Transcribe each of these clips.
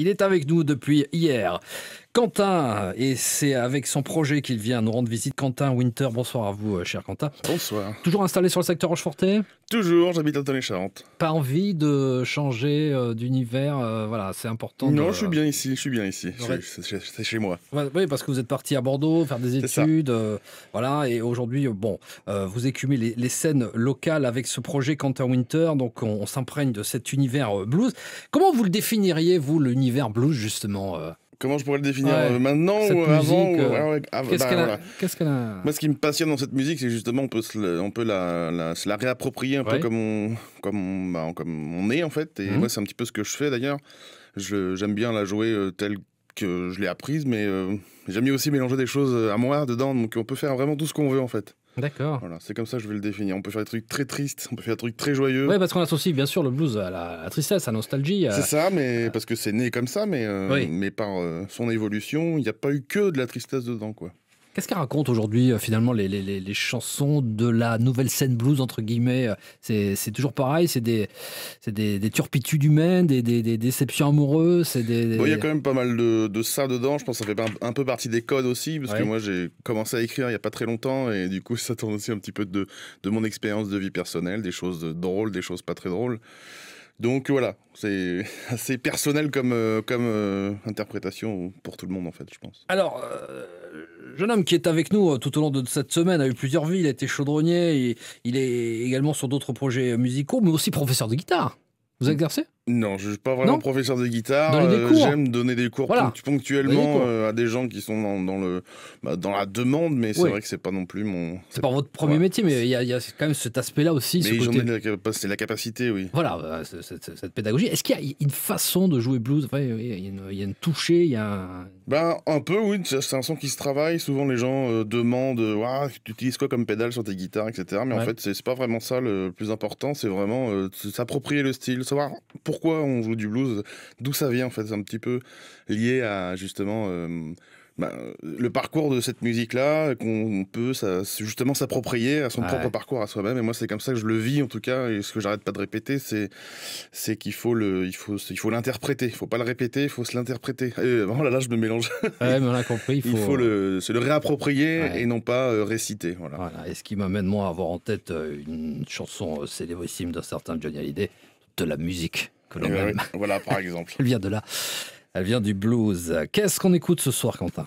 Il est avec nous depuis hier. Quentin, et c'est avec son projet qu'il vient nous rendre visite. Quentin Winter, bonsoir à vous, euh, cher Quentin. Bonsoir. Toujours installé sur le secteur Rochefortet Toujours, j'habite à les charentes Pas envie de changer euh, d'univers, euh, voilà, c'est important. Non, je suis bien ici, je suis bien ici, c'est chez moi. oui, parce que vous êtes parti à Bordeaux faire des études, voilà, et aujourd'hui, bon, vous écumez les, scènes locales avec ce projet Quentin Winter, donc on, s'imprègne de cet univers blues. Comment vous le définiriez, vous, l'univers blues, justement Comment je pourrais le définir euh, maintenant ou avant Qu'est-ce qu'elle a Moi, ce qui me passionne dans cette musique, c'est justement on peut, on peut la, la, se la réapproprier un peu comme on, comme, bah, comme on est en fait. Et mhm. moi, c'est un petit peu ce que je fais d'ailleurs. J'aime bien la jouer euh, telle que je l'ai apprise, mais euh, j'aime bien aussi mélanger des choses à moi dedans. Donc on peut faire vraiment tout ce qu'on veut en fait. D'accord. Voilà, c'est comme ça que je vais le définir. On peut faire des trucs très tristes, on peut faire des trucs très joyeux. Oui, parce qu'on associe bien sûr le blues à la, tristesse, à la nostalgie. C'est ça, mais parce que c'est né comme ça, mais, euh, mais par euh, son évolution, il n'y a pas eu que de la tristesse dedans, quoi. Qu'est-ce qu'elle raconte aujourd'hui, euh, finalement, les, les, les, chansons de la nouvelle scène blues, entre guillemets C'est toujours pareil, c'est des, des, des, turpitudes humaines, des, des déceptions amoureuses Il des... y a quand même pas mal de, de, ça dedans. Je pense que ça fait un, peu partie des codes aussi, parce que moi, j'ai commencé à écrire il n'y a pas très longtemps, et du coup, ça tourne aussi un petit peu de, de mon expérience de vie personnelle, des choses drôles, des choses pas très drôles. Donc voilà, c'est assez personnel comme, euh, comme euh, interprétation pour tout le monde en fait, je pense. Alors, euh, jeune homme qui est avec nous tout au long de cette semaine a eu plusieurs vies, il a été chaudronnier, et il est également sur d'autres projets musicaux, mais aussi professeur de guitare. Vous exercez? Non, je ne suis pas vraiment professeur de guitare. Euh, j'aime donner des cours ponctuellement euh, à des gens qui sont dans, le, bah, dans la demande, mais c'est vrai que c'est pas non plus mon. C'est pas votre premier métier, mais il y, a quand même cet aspect-là aussi. Mais j'en ai c'est la capacité, oui. Voilà, euh, cette, pédagogie. Est-ce qu'il y a une façon de jouer blues? Il y, a une touchée, il y a. Un... Ben, un peu, oui. C'est un son qui se travaille. Souvent, les gens demandent Tu utilises quoi comme pédale sur tes guitares, etc. Mais en fait, c'est pas vraiment ça le plus important. C'est vraiment s'approprier le style, savoir pourquoi pourquoi on joue du blues, d'où ça vient en fait, c'est un petit peu lié à justement euh, bah, le parcours de cette musique-là, qu'on peut ça, justement s'approprier à son propre parcours à soi-même. Et moi, c'est comme ça que je le vis en tout cas. Et ce que j'arrête pas de répéter, c'est c'est qu'il faut le, il faut, il faut l'interpréter. Il faut pas le répéter, il faut se l'interpréter. Oh là là, je me mélange. Ouais, mais on a compris. Il faut, le, se le réapproprier et non pas euh, réciter. Voilà. voilà. Et ce qui m'amène moi à avoir en tête euh, une chanson célébrissime d'un certain Johnny Hallyday, de la musique. Eh voilà, par exemple. Elle vient de là. Elle vient du blues. Qu'est-ce qu'on écoute ce soir, Quentin?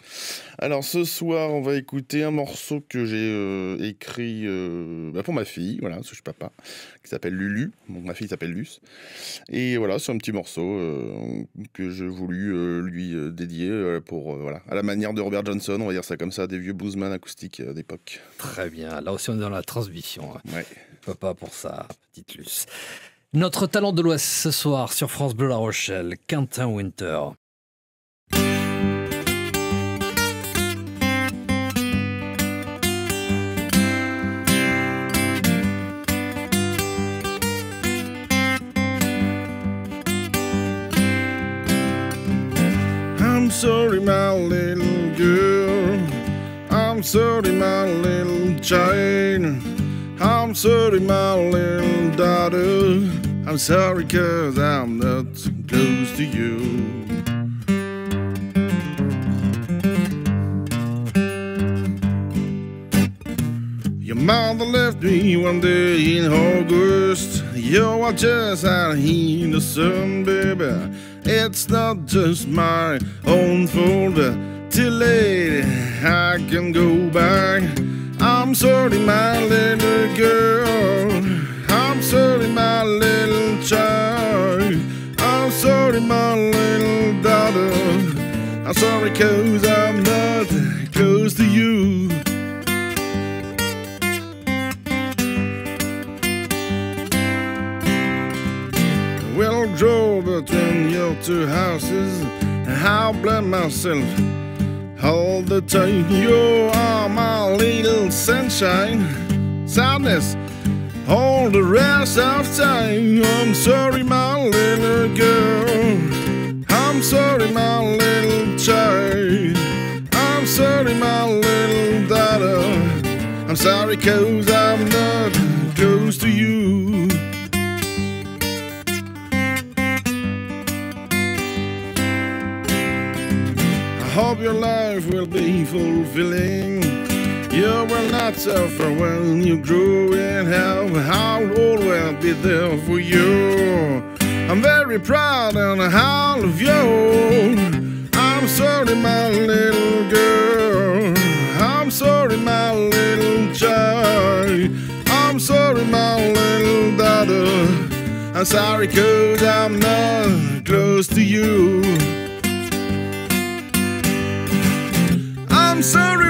Alors ce soir, on va écouter un morceau que j'ai euh, écrit euh, bah, pour ma fille, voilà, parce que je suis papa, qui s'appelle Lulu. Ma fille s'appelle Luce. Et voilà, c'est un petit morceau euh, que j'ai voulu lui dédier pour voilà, à la manière de Robert Johnson, on va dire ça comme ça, des vieux bluesman acoustiques d'époque. Très bien. Là aussi, on est dans la transmission. Ouais. Papa pour sa petite Luce. Notre talent de l'Ouest ce soir sur France Bleu La Rochelle, Quentin Winter. I'm sorry, my little daughter. I'm sorry, cause I'm not close to you. Your mother left me one day in August. You were just out here in the sun, baby. It's not just my own fault. Till late, I can go back. I'm sorry, my little girl. I'm sorry, my little child. I'm sorry, my little daughter. I'm sorry, cause I'm not close to you. Well, drove between your two houses, and I'll blame myself all the time. You are my little sunshine, sadness, all the rest of time. I'm sorry, my little girl. I'm sorry, my little child. I'm sorry, my little daughter. I'm sorry, cause I'm not life will be fulfilling. You will not suffer when you grow in hell. How old will be there for you? I'm very proud and all of you. I'm sorry, my little girl. I'm sorry, my little child. I'm sorry, my little daughter. I'm sorry, cause I'm not close to you. I'm sorry.